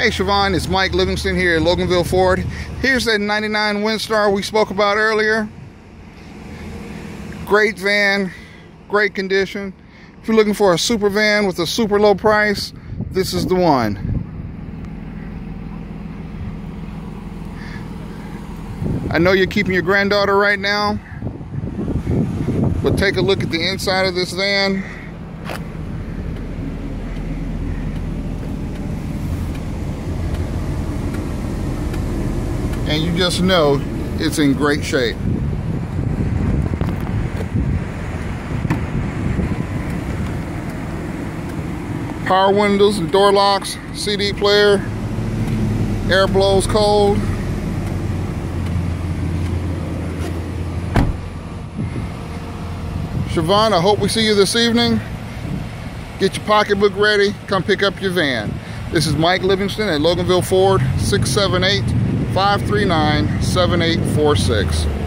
Hey Shavonne, it's Mike Livingston here at Loganville Ford. Here's that 99 Windstar we spoke about earlier. Great van, great condition. If you're looking for a super van with a super low price, this is the one. I know you're keeping your granddaughter right now, but take a look at the inside of this van. And you just know it's in great shape. Power windows and door locks, CD player, air blows cold. Shavonne, I hope we see you this evening. Get your pocketbook ready, come pick up your van. This is Mike Livingston at Loganville Ford, 678 539 7846.